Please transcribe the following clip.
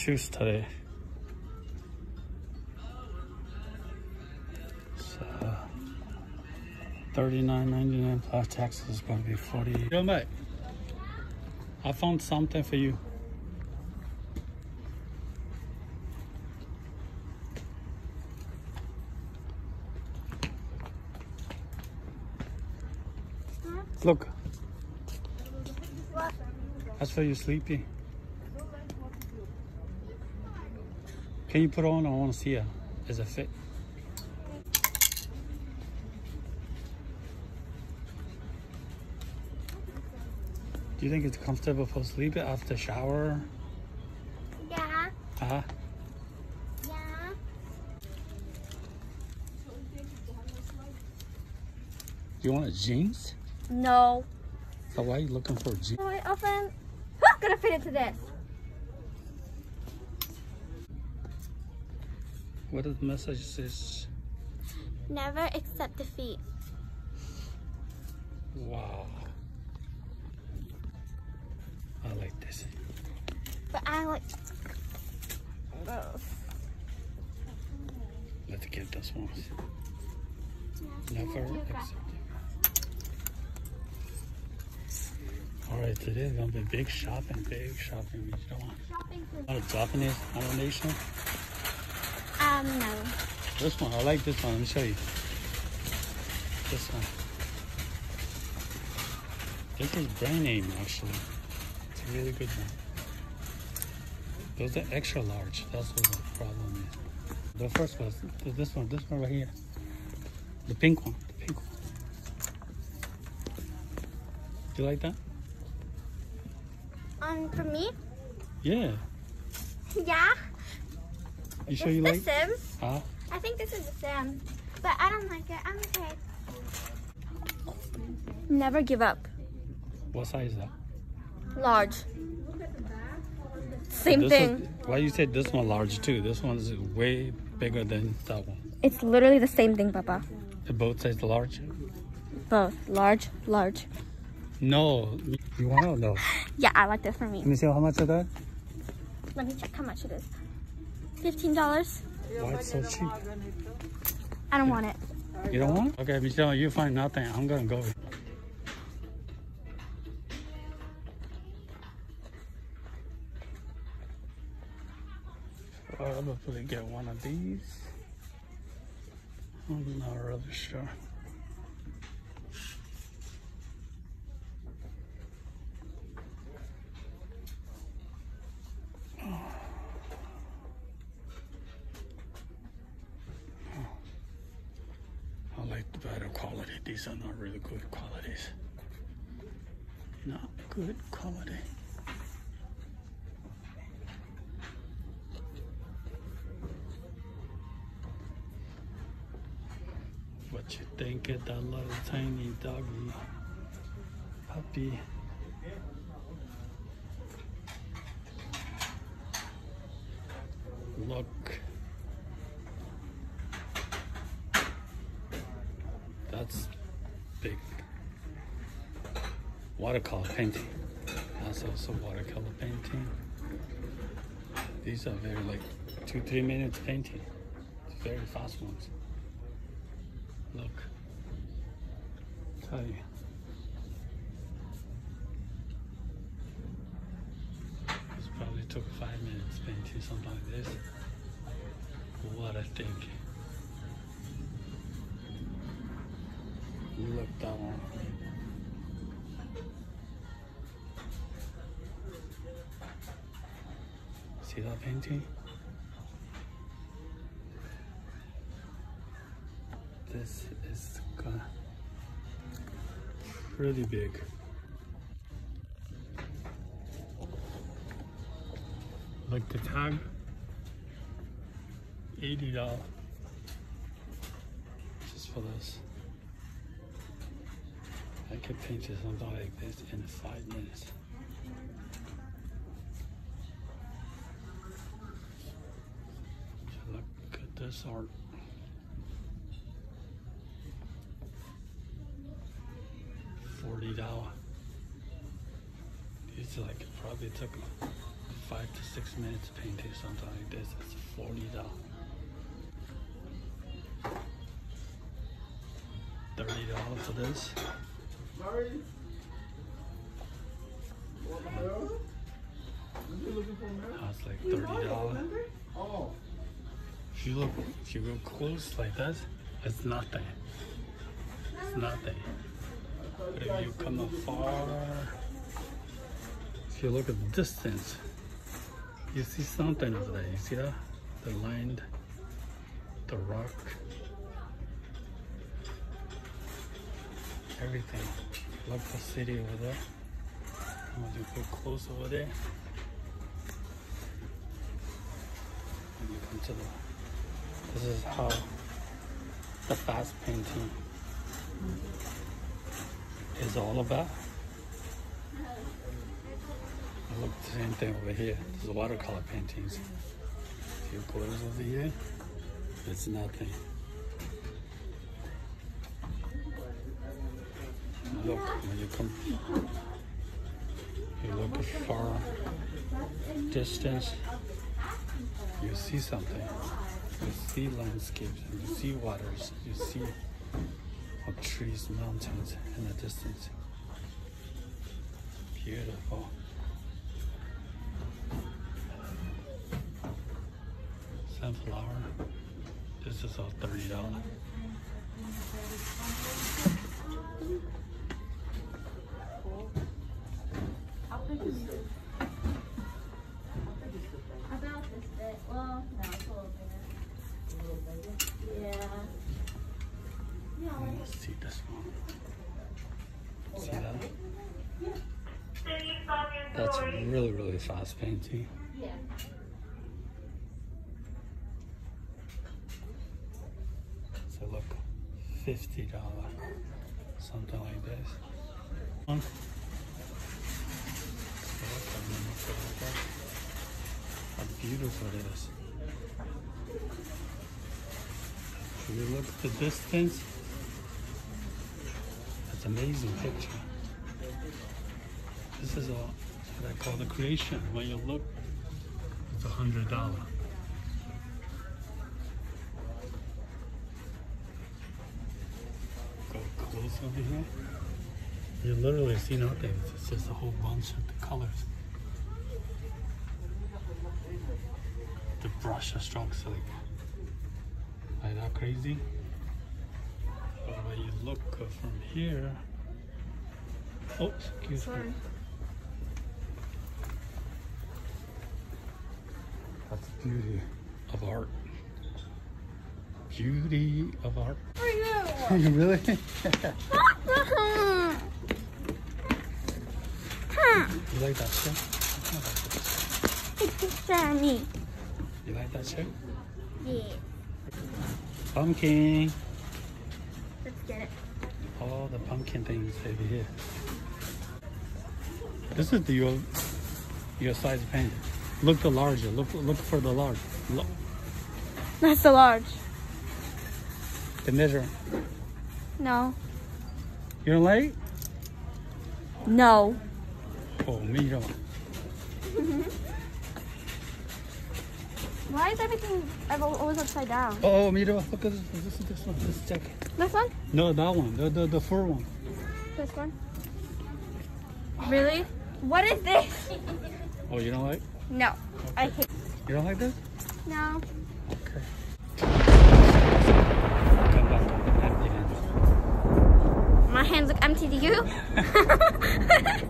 shoes today. So, $39.99 plus taxes is going to be 40 Yo, mate, I found something for you. Look, that's for you're sleepy. Can you put on? I want to see it. Is it fit? Do you think it's comfortable for sleep after shower? Yeah. Uh-huh. Yeah. Do you want a jeans? No. So why are you looking for jeans? Oh, I open. gonna fit into this. What is the message says? Never accept defeat. Wow. I like this. But I like those. Let's get this one. Never accept. All right, today's gonna be big shopping, big shopping. You don't want Shopping for a Japanese animation. Um no. This one, I like this one. Let me show you. This one. This is brand name actually. It's a really good one. Those are extra large. That's what the problem is. The first one, this one, this one right here. The pink one, the pink one. Do you like that? Um for me? Yeah. Yeah. You sure you the? Sims. Huh? I think this is the Sim. But I don't like it. I'm okay. Never give up. What size is that? Large. Same thing. why you said this one large too? This one is way bigger than that one. It's literally the same thing, Papa. Both size large. Both. Large, large. No, you want to know? Yeah, I like this for me. Let me see how much of that. Let me check how much it is. Fifteen dollars. Why it's so cheap? I don't want it. You don't want? it? Okay, Michelle, you find nothing. I'm gonna go. I'll probably get one of these. I'm not really sure. Like better quality. These are not really good qualities. Not good quality. What you think of that little tiny doggy puppy? Look. That's big. Watercolor painting. That's also watercolor painting. These are very like two, three minutes painting. It's very fast ones. Look. Tell you. This probably took five minutes painting something like this. What I think. Look that See that painting? This is really big. Like the tag, eighty dollars just for this. I could paint something like this in five minutes. This art. Forty dollar. It's like probably took five to six minutes to painting something like this. It's forty dollars. Thirty dollars for this. Sorry. What the hell? What you looking for, man? That's like thirty dollars. Oh. If you look, if you go close like that, it's nothing. It's nothing. But if you come afar, if you look at the distance, you see something over there. You see that? The land, the rock, everything. Look the city over there. When you go close over there, and you come to the this is how the fast painting is all about. Look, the same thing over here. This is watercolor paintings. A few close over here, it's nothing. Look, when you come, you look at far distance, you see something. You see landscapes, and you see waters, you see of trees, mountains in the distance. Beautiful. Sunflower. This is all thirty dollars. About See this one. See that? That's really, really fast painting. yeah. So look, fifty dollar, something like this. How beautiful it is. If you look at the distance, it's amazing picture. This is all what I call the creation. When you look, it's a hundred dollar. go close over here. You literally see nothing. It's just a whole bunch of the colors. The brush strokes like like that crazy. But when you look uh, from here, oh, excuse me. That's the beauty of art. Beauty of art. Are you. really? you like that shirt? shit? Sammy. You like that shit? Yeah. Pumpkin. Let's get it. All the pumpkin things over here. This is the your your size pen. Look the larger. Look look for the large. Look, That's the large. the measure. No. You don't like? No. Oh, me don't. Mm-hmm. Why is everything always upside down? Oh, oh, me. Look at this. This is this one. This jacket. This one? No, that one. The the, the fur one. This one? Really? What is this? Oh, you don't like? No. I hate. You don't like this? No. Okay. Come back with empty hands. My hands look empty to you.